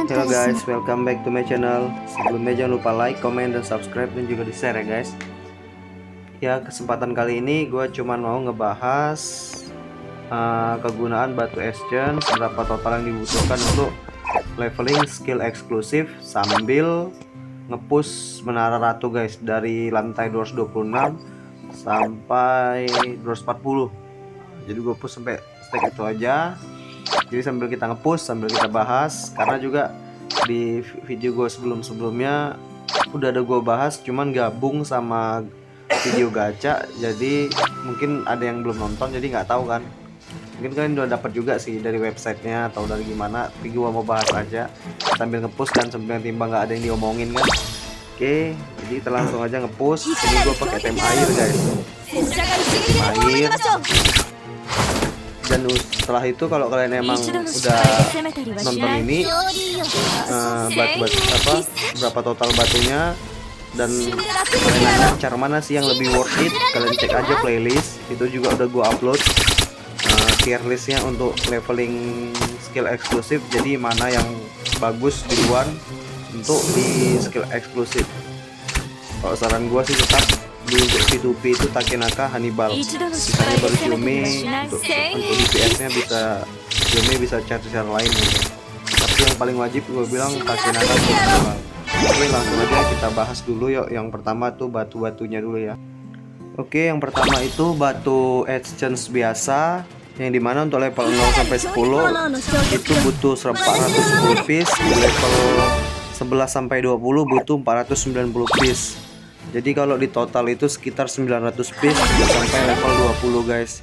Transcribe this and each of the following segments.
Hello guys, welcome back to my channel. Sebelumnya jangan lupa like, comment, dan subscribe dan juga di share ya guys. Ya kesempatan kali ini gue cuma mau ngebahas uh, kegunaan batu exchange, berapa total yang dibutuhkan untuk leveling skill eksklusif sambil ngepush menara ratu guys dari lantai 226 sampai 240. Jadi gue push sampai stack itu aja jadi sambil kita ngepush sambil kita bahas karena juga di video gue sebelum-sebelumnya udah ada gue bahas cuman gabung sama video gacha jadi mungkin ada yang belum nonton jadi nggak tahu kan. Mungkin kalian udah dapat juga sih dari websitenya atau dari gimana tapi gue mau bahas aja. Sambil ngepush dan sambil timbang nggak ada yang diomongin kan. Oke jadi kita langsung aja ngepush ini gue pakai tem air guys. Tem air dan setelah itu kalau kalian emang udah nonton ini uh, bat bat apa berapa total batunya dan kalian nanya cara mana sih yang lebih worth it kalian cek aja playlist itu juga udah gua upload uh, tier listnya untuk leveling skill eksklusif jadi mana yang bagus duluan untuk di skill eksklusif. Kalau saran gua sih tetap di untuk P2P itu Takenaka Hannibal. Sisanya baru Xiaomi untuk, untuk DPS nya bisa Xiaomi bisa cari cara lain. Gitu. tapi yang paling wajib gue bilang Takenaka Hannibal. oke langsung aja kita bahas dulu yuk. Yang pertama tuh batu-batunya dulu ya. Oke yang pertama itu batu exchange biasa yang di mana untuk level 0 sampai 10 itu butuh 410 piece level 11 sampai 20 butuh 490 piece jadi kalau di total itu sekitar 900 piece sampai level 20 guys.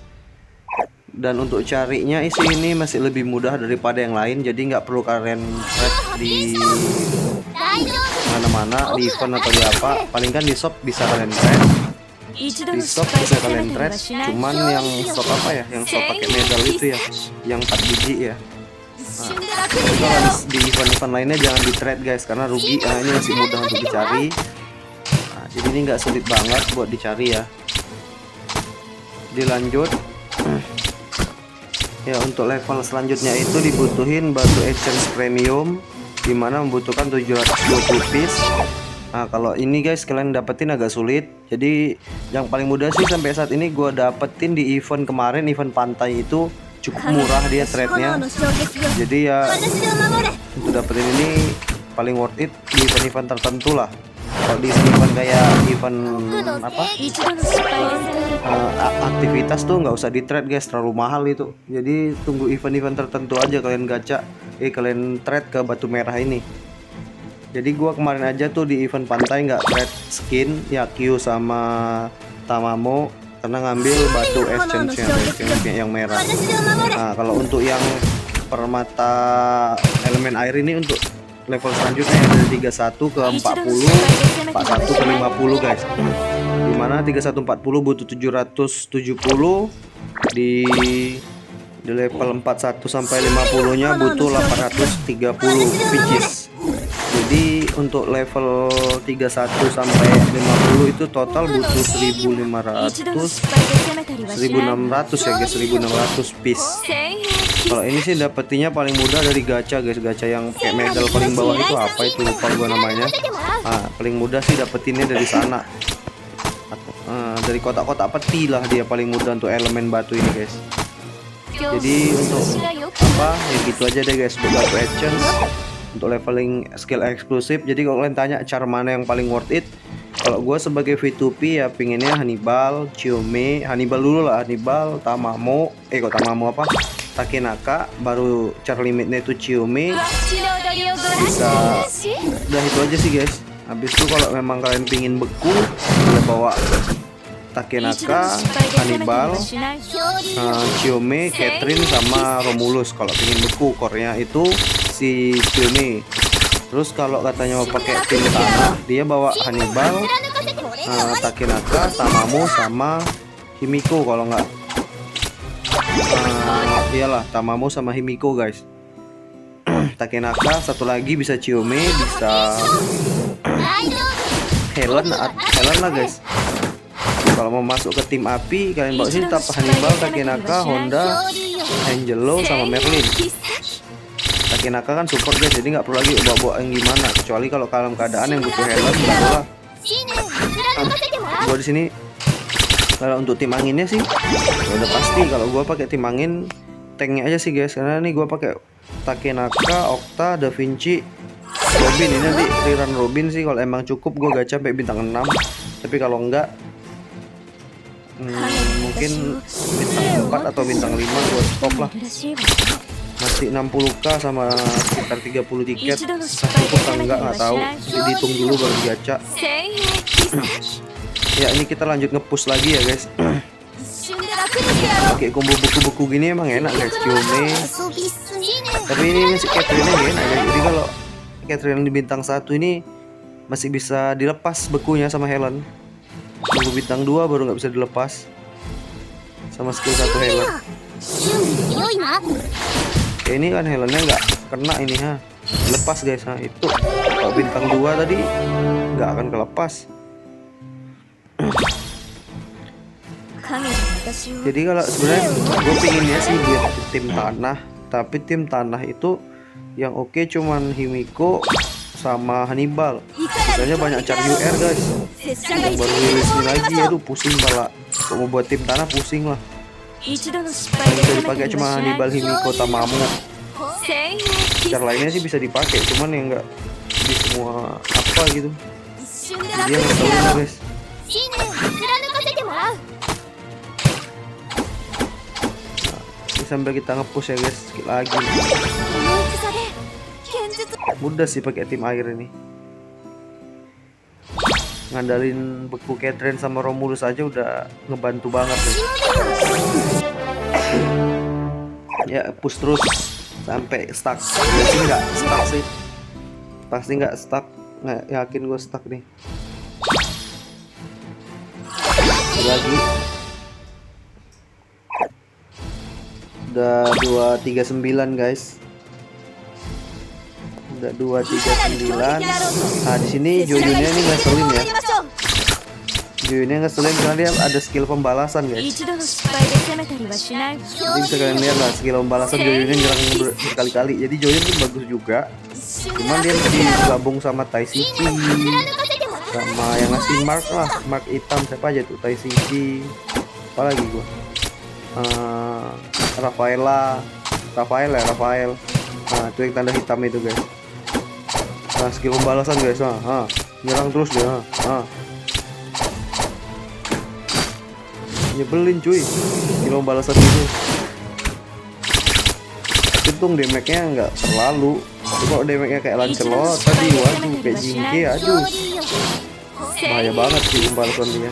Dan untuk carinya isi ini masih lebih mudah daripada yang lain jadi nggak perlu kalian trade di mana-mana di event atau di apa. Paling kan di shop bisa kalian trade di shop bisa kalian trade cuman yang shop apa ya? Yang shop pakai medal itu ya. Yang 4 biji ya. Nah, di event-event lainnya jangan di trade guys karena rugi. Karena ini masih mudah untuk dicari jadi ini nggak sulit banget buat dicari ya. Dilanjut. Ya untuk level selanjutnya itu dibutuhin batu exchange premium di mana membutuhkan 720 piece. Nah kalau ini guys kalian dapetin agak sulit. Jadi yang paling mudah sih sampai saat ini gue dapetin di event kemarin Event pantai itu cukup murah dia trade-nya. Jadi ya untuk dapetin ini paling worth it di event-event tertentu lah kalau di event kayak event apa? Uh, aktivitas tuh nggak usah di trade guys. Terlalu mahal itu. Jadi tunggu event-event tertentu aja. Kalian gacha eh kalian trade ke batu merah ini. Jadi gua kemarin aja tuh di event pantai nggak trade skin ya Q sama Tamamo. Karena ngambil batu exchange yang, yang, yang merah. Nah kalau untuk yang permata elemen air ini untuk level selanjutnya yang dari 31 ke 40 41 ke 50 guys. Di mana 31 40 butuh 770 di di level 41 sampai 50 nya butuh 830 pitches jadi untuk level 31 sampai 50 itu total butuh 1500 1600 ya guys 1600 piece kalau ini sih dapetinnya paling mudah dari gacha guys. Gacha yang kayak medal paling bawah itu apa itu? Lupa gua namanya. Ah paling mudah sih dapetinnya dari sana. Ah, dari kotak-kotak peti lah dia paling mudah untuk elemen batu ini guys. Jadi untuk apa? Ya gitu aja deh guys. Batu exchange untuk leveling skill eksklusif. Jadi kalau kalian tanya cara mana yang paling worth it kalau gue sebagai V2P ya pinginnya Hannibal, Chiome, Hannibal dulu lah. Hannibal, Tamamo, eh kok Tamamo apa? Takenaka baru char limitnya itu Chiome bisa. Udah itu aja sih guys. Habis itu kalau memang kalian pingin beku ya bawa Takenaka, Hannibal, uh, Chiome, Catherine sama Romulus kalau pingin beku. Core-nya itu si Chiome terus kalau katanya mau pakai tim tanah dia bawa Hannibal, uh, Takenaka, Tamamu sama Himiko kalau nggak uh, iyalah Tamamu sama Himiko guys. Takenaka satu lagi bisa Chiome bisa Helen Helen lah guys. Kalau mau masuk ke tim api kalian bawa sini tetap Hannibal Takenaka Honda Angelo sama Merlin. Takenaka kan support guys jadi nggak perlu lagi bawa-bawa yang gimana. Kecuali kalau dalam keadaan yang butuh helm barulah. Gua di sini kalau untuk tim anginnya sih udah pasti kalau gua pakai tim angin tanknya aja sih guys. Karena ini gua pakai Takenaka, Okta, Da Vinci, Robin. Ini nanti rerun Robin sih. Kalau emang cukup gua gacha sampai bintang 6 tapi kalau enggak hmm, mungkin bintang 4 atau bintang 5 gua stop lah. Masih 60k sama sekitar 30 tiket. Cukup enggak nggak tahu. Jadi dihitung dulu baru gacha ya ini kita lanjut ngepush lagi ya guys. Pakai combo buku-buku gini emang enak guys. Kyome tapi ini masih Catherine nya enak guys. Jadi kalau Catherine di bintang satu ini masih bisa dilepas bekunya sama Helen. Tunggu bintang 2 baru nggak bisa dilepas sama skill satu Helen. Oke, ini kan Helennya nggak kena ini ha. Lepas guys ha. Itu kalau bintang 2 tadi nggak akan kelepas jadi kalau sebenarnya gue pinginnya sih buat tim tanah tapi tim tanah itu yang oke okay cuman Himiko sama Hannibal. Misalnya banyak char UR guys. Yang baru rilis ini lagi aduh pusing pala. Mau buat tim tanah pusing lah. Bisa dipakai cuma Hannibal Himiko Tamamu. Char lainnya sih bisa dipakai cuman yang enggak di semua apa gitu. Jadi yang guys sambil kita ngepush ya guys. Lagi. Mudah sih pakai tim air ini. Ngandalin beku Catherine sama Romulus aja udah ngebantu banget nih ya push terus. Sampai stuck. Pasti nggak stuck sih. Pasti nggak stuck. Nggak yakin gue stuck nih. Lagi udah 239 guys. Udah 239 nah di sini Joyunnya ini ngeselin ya. Joyunnya ngeselin karena dia ada skill pembalasan guys. Jadi bisa kalian lihat lah skill pembalasan Joyunnya nyerang berkali-kali. Jadi Joyun ini bagus juga. Cuman dia mesti gabung sama Tai Siki. Sama yang ngasih mark lah mark hitam. Siapa aja tuh? Tai Siki. Apalagi gua? Uh, Rafaela. Rafael ya Rafael. Nah itu yang tanda hitam itu guys. Nah skill pembalasan guys nah, nah nyerang terus deh nah, nah. nyebelin cuy. Skill pembalasan itu. Hitung damage-nya nggak terlalu. Tapi kalau damage-nya kayak Lancelot tadi waduh kayak Jinke aduh. Bahaya banget sih pembalasan dia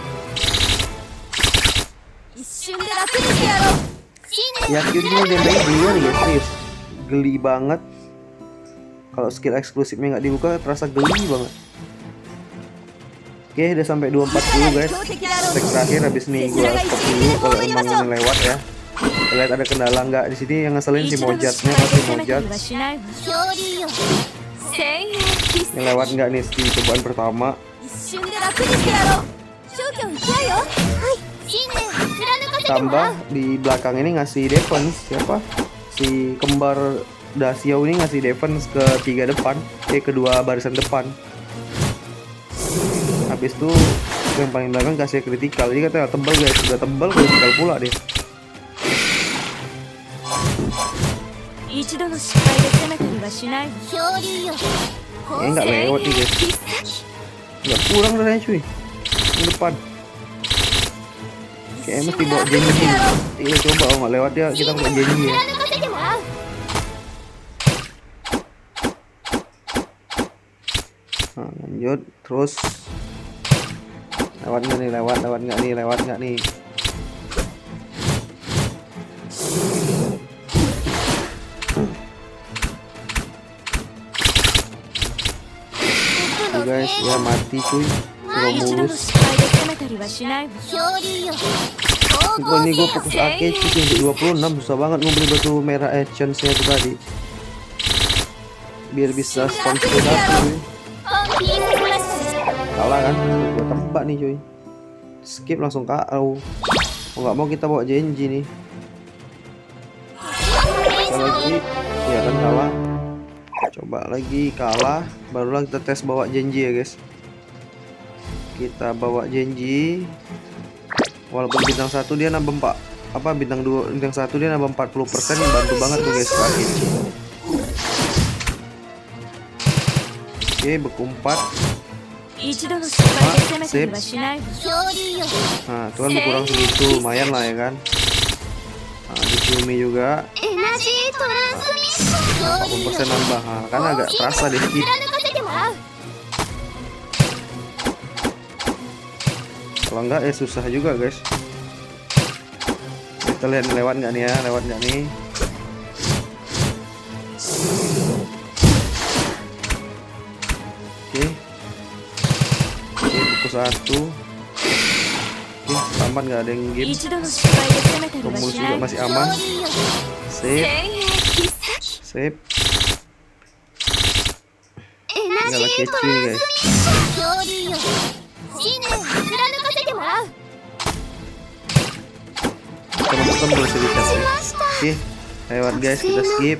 yakin nih damage dia nih ya serius. Geli banget. Kalau skill eksklusifnya nggak dibuka terasa geli banget. Oke udah sampai 240 guys. Stack terakhir habis nih gua stop dulu kalau emang lewat ya. Lihat ada kendala nggak di sini yang ngeselin si mojatnya masih mojat. Yang lewat nggak nih di cobaan pertama tambah di belakang ini ngasih defense siapa? Si kembar Dasio ini ngasih defense ke tiga depan eh kedua barisan depan. Habis itu yang paling belakang kasih kritikal. Jadi katanya tebal guys. Sudah tebal kritikal pula deh. Eh nggak lewat nih guys. Nggak kurang dari cuy. Di depan kayak mesti bawa janji iya coba nggak lewat ya kita buka janji ya. Nah, lanjut terus. Lewat nggak nih lewat lewat nggak nih lewat nggak nih. Guys ya mati cuy Romulus Gue nih gue fokus Akechi sih 26 susah banget ngumpulin batu merah action saya itu tadi. Biar bisa spawn satu kalah kan? Gue tembak nih cuy. Skip langsung KO mau nggak mau kita bawa Genji nih. Sekali lagi. Ya kan kalah. Coba lagi kalah. Barulah kita tes bawa janji ya guys kita bawa janji walaupun bintang satu dia nambah 4 apa bintang dua bintang satu dia nambah 40% bantu banget tuh guys sakit oke beku 4 sip. Nah itu kan berkurang segitu lumayan lah ya kan. Nah di juga. Nah, 40% nambah. Nah, kan agak terasa deh kalau enggak ya susah juga guys. Kita lihat lewat nggak nih ya lewat nggak nih? Oke. Buku satu. Oke aman nggak ada yang game? Tombol juga masih aman. Sip. Sip teman-teman boleh sedikit oke lewat guys kita skip.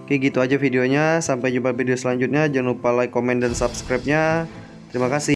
Oke gitu aja videonya. Sampai jumpa video selanjutnya. Jangan lupa like comment dan subscribe nya terima kasih